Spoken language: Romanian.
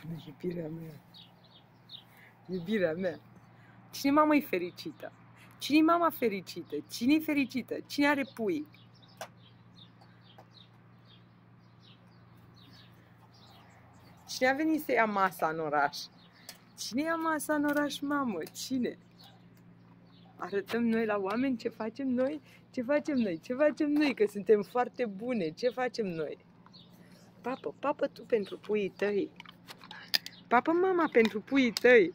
bună, iubirea mea. Iubirea mea. Cine mama e fericită? Cine e mama fericită? Cine e fericită? Cine are pui? Cine a venit să ia masa în oraș? Cine ia masa în oraș, mamă? Cine? Arătăm noi la oameni ce facem noi? Ce facem noi? Ce facem noi? Că suntem foarte bune. Ce facem noi? Papă, papă tu pentru puii tăi. Papă mama pentru puii tăi.